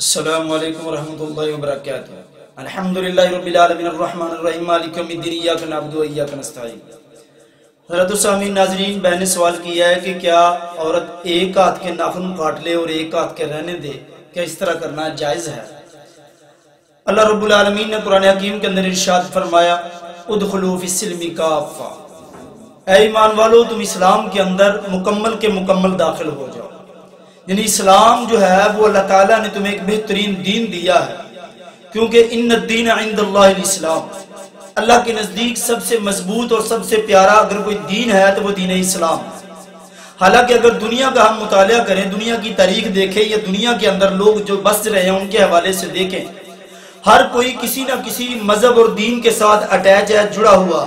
السلام علیکم ورحمۃ اللہ وبرکاتہ الحمدللہ رب العالمین الرحمن الرحیم مالک یوم الدین ایاک نعبد و ایاک نستعین حضرت السامین ناظرین بہن نے سوال کیا ہے کہ کیا عورت ایک ہاتھ کے ناخن کاٹ لے اور ایک ہاتھ کے رہنے دے؟ کیا اس طرح کرنا جائز ہے؟ اللہ رب العالمین نے قرآن حکیم کے اندر ارشاد فرمایا، ادخلوا فی السلم کافہ. اے ایمان والو، تم اسلام کے اندر مکمل کے مکمل داخل ہو جاؤ۔ یعنی اسلام جو ہے وہ اللہ تعالیٰ نے تمہیں ایک بہترین دین دیا ہے۔ کیونکہ ان الدین عند اللہ الاسلام۔ اللہ کے نزدیک سب سے مضبوط اور سب سے پیارا اگر کوئی دین ہے تو وہ دین اسلام۔ حالانکہ اگر دنیا کا ہم مطالعہ کریں، دنیا کی تاریخ دیکھیں یا دنیا کے اندر لوگ جو بس رہے ہیں، ان کے حوالے سے دیکھیں۔ ہر کوئی کسی نہ کسی مذہب اور دین کے ساتھ اٹیچ ہے، جڑا ہوا۔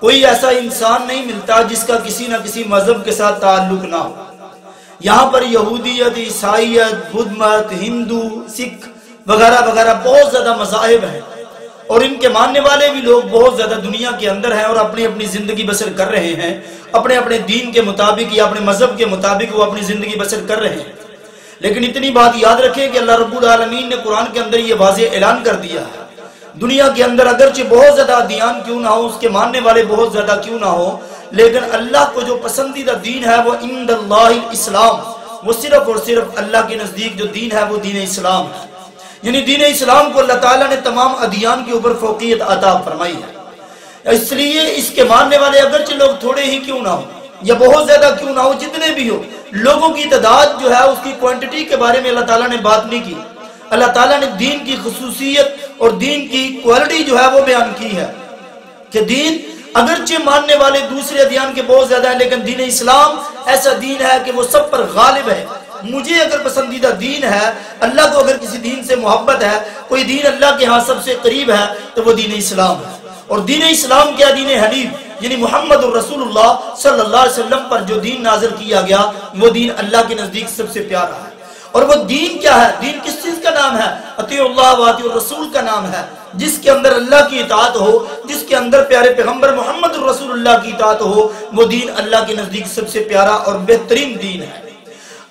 کوئی ایسا انسان نہیں ملتا جس کا کسی نہ کسی مذہب کے ساتھ تعلق نہ ہو۔ یہاں پر یہودیت، عیسائیت، بدھ مت ہندو، سکھ وغیرہ وغیرہ بہت زیادہ مذاہب ہیں۔ اور ان کے ماننے والے بھی لوگ بہت زیادہ دنیا کے اندر ہیں اور اپنی اپنی زندگی بسر کر رہے ہیں۔ اپنے اپنے دین کے مطابق یا اپنے مذہب کے مطابق وہ اپنی زندگی بسر کر رہے ہیں۔ لیکن اتنی بات یاد رکھیں کہ اللہ رب العالمین نے قرآن کے اندر یہ واضح اعلان کر دیا ہے۔ دنیا کے اندر اگرچہ بہت زیادہ ادیان کیوں نہ ہو، اس کے ماننے والے بہت زیادہ کیوں نہ ہو لیکن اللہ کو جو پسندیدہ دین ہے وہ عند اللہ اسلام وہ صرف اور صرف اللہ کے نزدیک جو دین ہے وہ دین اسلام۔ ہے یعنی دین اسلام کو اللہ تعالیٰ نے تمام ادیان کے اوپر فوقیت عطا فرمائی ہے۔ اس لیے اس کے ماننے والے اگرچہ لوگ تھوڑے ہی کیوں نہ ہو یا بہت زیادہ کیوں نہ ہو جتنے بھی ہو لوگوں کی تعداد جو ہے اس کی کوانٹٹی کے بارے میں اللہ تعالیٰ نے بات نہیں کی۔ اللہ تعالیٰ نے دین کی خصوصیت اور دین کی کوالٹی جو ہے وہ بیان کی ہے کہ دین اگرچہ ماننے والے دوسرے ادیان کے بہت زیادہ ہیں، لیکن دین اسلام ایسا دین ہے کہ وہ سب پر غالب ہے۔ مجھے اگر پسندیدہ دین ہے، اللہ کو اگر کسی دین سے محبت ہے، کوئی دین اللہ کے ہاں سب سے قریب ہے، تو وہ دین اسلام ہے۔ اور دین اسلام کیا دین حنیف یعنی محمد الرسول اللہ صلی اللہ علیہ وسلم پر جو دین نازل کیا گیا، وہ دین اللہ کے نزدیک سب سے پیارا ہے۔ اور وہ دین کیا ہے؟ دین کس چیز کا نام ہے؟ عطی اللہ و عطی الرسول کا نام ہے۔ جس کے اندر اللہ کی اطاعت ہو، جس کے اندر پیارے پیغمبر محمد الرسول اللہ کی اطاعت ہو، وہ دین اللہ کے نزدیک سب سے پیارا اور بہترین دین ہے۔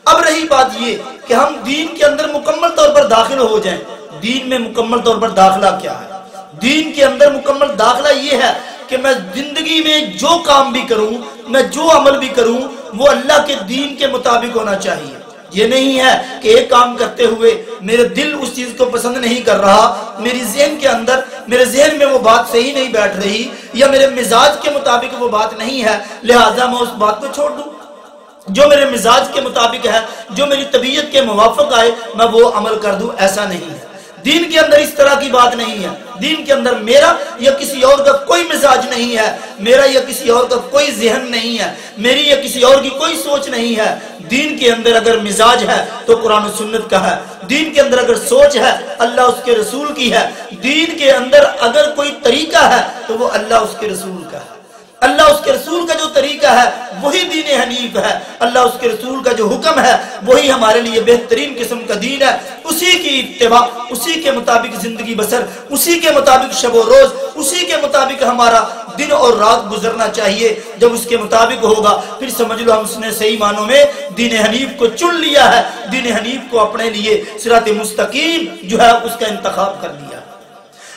اب رہی بات یہ کہ ہم دین کے اندر مکمل طور پر داخل ہو جائیں۔ دین میں مکمل طور پر داخلہ کیا ہے؟ دین کے اندر مکمل داخلہ یہ ہے کہ میں زندگی میں جو کام بھی کروں، میں جو عمل بھی کروں، وہ اللہ کے دین کے مطابق ہونا چاہیے۔ یہ نہیں ہے کہ ایک کام کرتے ہوئے میرے دل اس چیز کو پسند نہیں کر رہا، میری ذہن کے اندر، میرے ذہن میں وہ بات صحیح نہیں بیٹھ رہی یا میرے مزاج کے مطابق وہ بات نہیں ہے، لہٰذا میں اس بات کو چھوڑ دوں۔ جو میرے مزاج کے مطابق ہے، جو میری طبیعت کے موافق آئے، میں وہ عمل کر دوں، ایسا نہیں ہے۔ دین کے اندر اس طرح کی بات نہیں ہے۔ دین کے اندر میرا یا کسی اور کا کوئی مزاج نہیں ہے، میرا یا کسی اور کا کوئی ذہن نہیں ہے، میری یا کسی اور کی کوئی سوچ نہیں ہے۔ دین کے اندر اگر مزاج ہے تو قرآن و سنت کا ہے۔ دین کے اندر اگر سوچ ہے، اللہ اس کے رسول کی ہے۔ دین کے اندر اگر کوئی طریقہ ہے تو وہ اللہ اس کے رسول کا ہے۔ اللہ اس کے رسول کا جو طریقہ ہے، وہی دین حنیف ہے۔ اللہ اس کے رسول کا جو حکم ہے، وہی ہمارے لیے بہترین قسم کا دین ہے۔ اسی کی اتباع، اسی کے مطابق زندگی بسر، اسی کے مطابق شب و روز، اسی کے مطابق ہمارا دن اور رات گزرنا چاہیے۔ جب اس کے مطابق ہوگا، پھر سمجھ لو ہم اس نے صحیح معنوں میں دین حنیف کو چن لیا ہے۔ دین حنیف کو اپنے لیے صراط مستقیم جو ہے، اس کا انتخاب کر لیا۔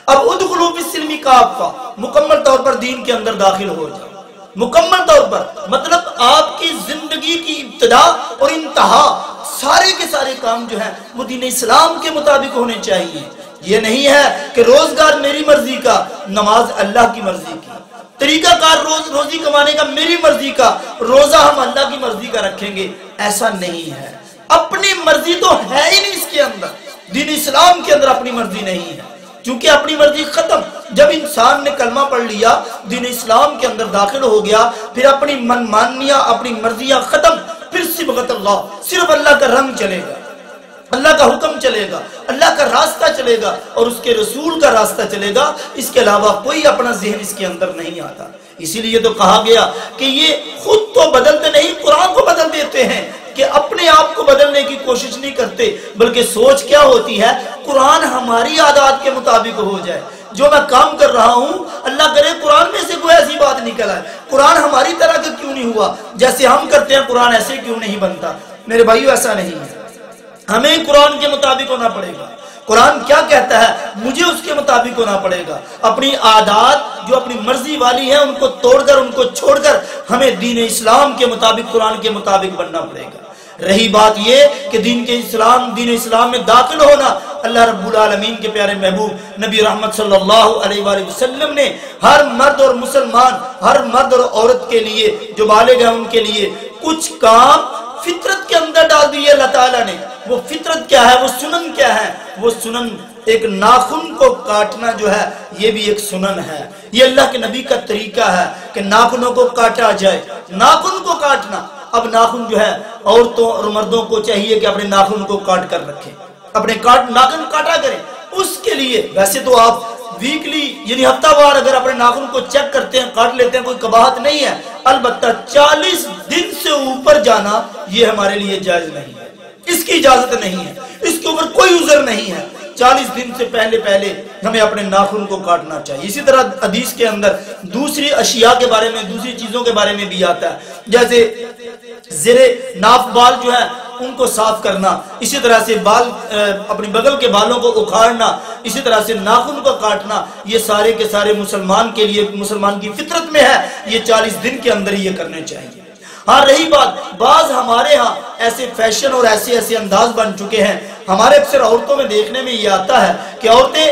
اب ادخلو فی السلم کافہ مکمل طور پر دین کے اندر داخل ہو جائے مکمل طور پر مطلب آپ کی زندگی کی ابتدا اور انتہا، سارے کے سارے کام جو ہیں وہ دین اسلام کے مطابق ہونے چاہیے۔ یہ نہیں ہے کہ روزگار میری مرضی کا، نماز اللہ کی مرضی کی۔ طریقہ کار روز، روزی کمانے کا میری مرضی کا، روزہ ہم اللہ کی مرضی کا رکھیں گے۔ ایسا نہیں ہے۔ اپنی مرضی تو ہے ہی نہیں اس کے اندر۔ دین اسلام کے اندر اپنی مرضی نہیں ہے۔ چونکہ اپنی مرضی ختم۔ جب انسان نے کلمہ پڑھ لیا، دین اسلام کے اندر داخل ہو گیا، پھر اپنی من مانیاں اپنی مرضیاں ختم۔ پھر صبغت اللہ، صرف اللہ کا رنگ چلے گا۔ اللہ کا حکم چلے گا، اللہ کا راستہ چلے گا اور اس کے رسول کا راستہ چلے گا۔ اس کے علاوہ کوئی اپنا ذہن اس کے اندر نہیں آتا۔ اسی لیے تو کہا گیا کہ یہ خود تو بدلتے نہیں، قرآن کو بدل دیتے ہیں کہ اپنے آپ کو بدلنے کی کوشش نہیں کرتے، بلکہ سوچ کیا ہوتی ہے، قرآن ہماری عادات کے مطابق ہو جائے۔ جو میں کام کر رہا ہوں، اللہ کرے، قرآن میں سے کوئی ایسی بات نکل آئے۔ قرآن ہماری طرح کا کیوں نہیں ہوا؟ جیسے ہم کرتے ہیں، قرآن ایسے کیوں نہیں بنتا؟ میرے بھائیو، ایسا نہیں ہے۔ ہمیں قرآن کے مطابق ہونا پڑے گا۔ قرآن کیا کہتا ہے؟ مجھے اس کے مطابق ہونا پڑے گا۔ اپنی عادات جو اپنی مرضی والی ہیں، ان کو توڑ کر، ان کو چھوڑ کر، ہمیں دین اسلام کے مطابق، قرآن کے مطابق بننا پڑے گا۔ رہی بات یہ کہ دین کے اسلام، دین اسلام میں داخل ہونا اللہ رب العالمین کے پیارے محبوب نبی رحمت صلی اللہ علیہ وآلہ وسلم نے ہر مرد اور مسلمان، ہر مرد اور عورت کے لیے، جو بالغ ہیں ان کے لیے کچھ کام فطرت کے اندر ڈال دیے اللہ تعالیٰ نے۔ وہ فطرت کیا ہے؟ وہ سنن کیا ہے؟ وہ سنن ایک ناخن کو کاٹنا جو ہے، یہ بھی ایک سنن ہے۔ یہ اللہ کے نبی کا طریقہ ہے کہ ناخنوں کو کاٹا جائے۔ ناخن کو کاٹنا۔ اب ناخن جو ہے عورتوں اور مردوں کو چاہیے کہ اپنے ناخن کو کاٹ کر رکھیں۔ اپنے کاٹ ناخن کاٹا کریں۔ اس کے لیے ویسے تو آپ ویکلی یعنی ہفتہ وار اگر اپنے ناخن کو چیک کرتے ہیں، کاٹ لیتے ہیں، کوئی کباہت نہیں ہے۔ البتہ چالیس دن سے اوپر جانا یہ ہمارے لیے جائز نہیں ہے۔ اس کی اجازت نہیں ہے۔ اس کے اوپر کوئی عذر نہیں ہے۔ چالیس دن سے پہلے پہلے ہمیں اپنے ناخن کو کاٹنا چاہیے۔ اسی طرح حدیث کے اندر دوسری اشیاء کے بارے میں، دوسری چیزوں کے بارے میں بھی آتا ہے۔ جیسے زیر ناف بال جو ہے، ان کو صاف کرنا، اسی طرح سے بال اپنی بغل کے بالوں کو اکھاڑنا، اسی طرح سے ناخن کو کاٹنا، یہ سارے کے سارے مسلمان کے لیے، مسلمان کی فطرت میں ہے، یہ چالیس دن کے اندر یہ کرنے چاہیے۔ ہاں رہی بات، بعض ہمارے ہاں ایسے فیشن اور ایسے ایسے انداز بن چکے ہیں۔ ہمارے اکثر عورتوں میں دیکھنے میں یہ آتا ہے کہ عورتیں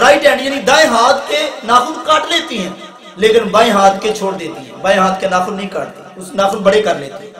رائٹ ہینڈ یعنی دائیں ہاتھ کے ناخن کاٹ لیتی ہیں، لیکن بائیں ہاتھ کے چھوڑ دیتی ہیں، بائیں ہاتھ کے ناخن نہیں کاٹتی، اس ناخن بڑے کر لیتی ہیں۔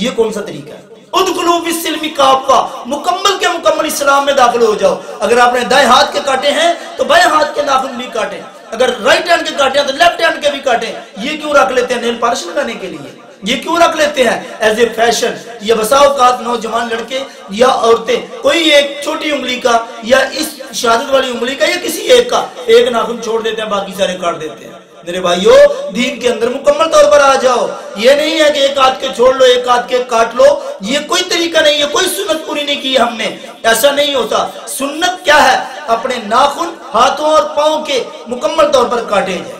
یہ کون سا طریقہ ہے؟ ادخلو بالسلم کافہ مکمل کے مکمل اسلام میں داخل ہو جاؤ۔ اگر آپ نے دائیں ہاتھ کے کاٹے ہیں، تو بائیں ہاتھ کے ناخن بھی کاٹیں۔ اگر رائٹ ہینڈ کے کاٹے ہیں، تو لیفٹ ہینڈ کے بھی کاٹیں۔ یہ کیوں رکھ لیتے ہیں؟ نیل پارش لگانے کے لیے۔ یہ کیوں رکھ لیتے ہیں ایز اے فیشن یا بسا اوقات نوجوان لڑکے یا عورتیں، کوئی ایک چھوٹی انگلی کا یا اس شہادت والی انگلی کا یا کسی ایک کا، ایک ناخن چھوڑ دیتے ہیں، باقی سارے کاٹ دیتے ہیں۔ میرے بھائیو، دین کے اندر مکمل طور پر آ جاؤ۔ یہ نہیں ہے کہ ایک ہاتھ کے چھوڑ لو، ایک ہاتھ کے کاٹ لو۔ یہ کوئی طریقہ نہیں ہے کوئی سنت پوری نہیں کی ہم نے۔ ایسا نہیں ہوتا۔ سنت کیا ہے؟ اپنے ناخن ہاتھوں اور پاؤں کے مکمل طور پر کاٹے جائے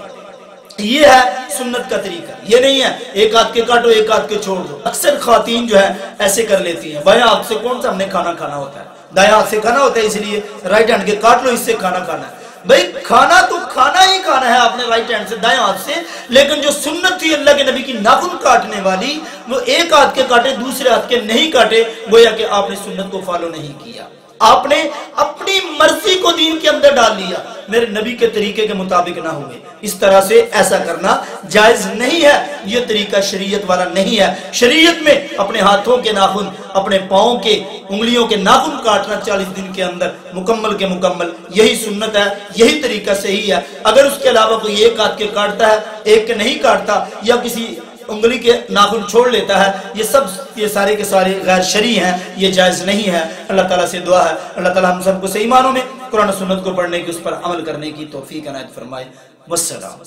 یہ ہے سنت کا طریقہ۔ یہ نہیں ہے ایک ہاتھ کے کاٹو، ایک ہاتھ کے چھوڑ دو۔ اکثر خواتین جو ہے ایسے کر لیتی ہیں۔ بائیں ہاتھ سے کون سا ہم نے کھانا کھانا ہوتا ہے؟ دائیں ہاتھ سے کھانا ہوتا ہے، اس لیے رائٹ ہینڈ کے کاٹ لو، اس سے کھانا کھانا ہے۔ بھئی کھانا تو کھانا ہی کھانا ہے، آپ نے رائٹ ہینڈ سے دائیں ہاتھ سے۔ لیکن جو سنت تھی اللہ کے نبی کی ناخن کاٹنے والی، وہ ایک ہاتھ کے کاٹے، دوسرے ہاتھ کے نہیں کاٹے۔ گویا کہ آپ نے سنت کو فالو نہیں کیا۔ آپ نے اپنی مرضی کو دین کے اندر ڈال لیا۔ میرے نبی کے طریقے کے مطابق نہ ہوئے۔ اس طرح سے ایسا کرنا جائز نہیں ہے۔ یہ طریقہ شریعت والا نہیں ہے۔ شریعت میں اپنے ہاتھوں کے ناخن، اپنے پاؤں کے انگلیوں کے ناخن کاٹنا چالیس دن کے اندر مکمل کے مکمل۔ یہی سنت ہے، یہی طریقہ صحیح ہے۔ اگر اس کے علاوہ کوئی ایک ہاتھ کے کاٹتا ہے، ایک کے نہیں کاٹتا یا کسی انگلی کے ناخن چھوڑ لیتا ہے۔ یہ سب، یہ سارے کے سارے غیر شرعی ہیں، یہ جائز نہیں ہے۔ اللہ تعالیٰ سے دعا ہے۔ اللہ تعالیٰ ہم سب کو صحیح معنوں میں قرآن سنت کو پڑھنے کی، اس پر عمل کرنے کی توفیق عنایت فرمائے۔ والسلام۔